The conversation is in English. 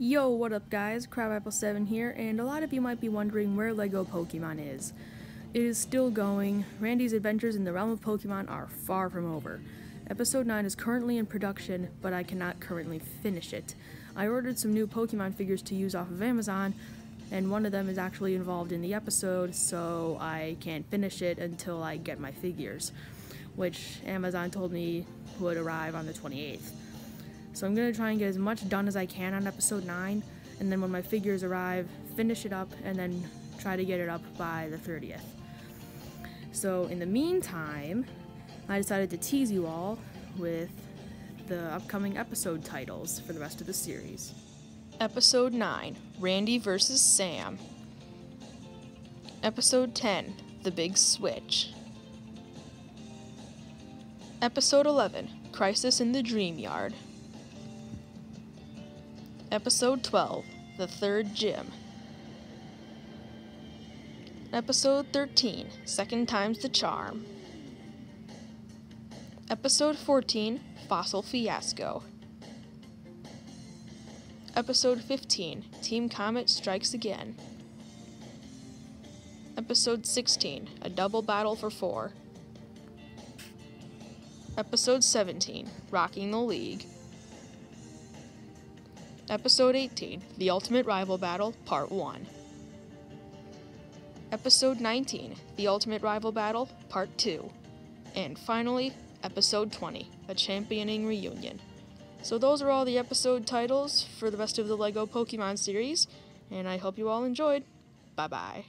Yo, what up guys? Crabapple7 here, and a lot of you might be wondering where LEGO Pokemon is. It is still going. Randy's adventures in the realm of Pokemon are far from over. Episode 9 is currently in production, but I cannot currently finish it. I ordered some new Pokemon figures to use off of Amazon, and one of them is actually involved in the episode, so I can't finish it until I get my figures, which Amazon told me would arrive on the 28th. So I'm going to try and get as much done as I can on episode 9, and then when my figures arrive, finish it up, and then try to get it up by the 30th. So in the meantime, I decided to tease you all with the upcoming episode titles for the rest of the series. Episode 9 Randy vs. Sam. Episode 10 The Big Switch. Episode 11 Crisis in the Dream Yard. Episode 12 The Third Gym. Episode 13 Second Time's the Charm. Episode 14 Fossil Fiasco. Episode 15 Team Comet Strikes Again. Episode 16 A Double Battle for Four. Episode 17 Rocking the League. Episode 18 The Ultimate Rival Battle, Part 1. Episode 19 The Ultimate Rival Battle, Part 2. And finally, Episode 20 A Championing Reunion. So, those are all the episode titles for the rest of the LEGO Pokemon series, and I hope you all enjoyed. Bye bye.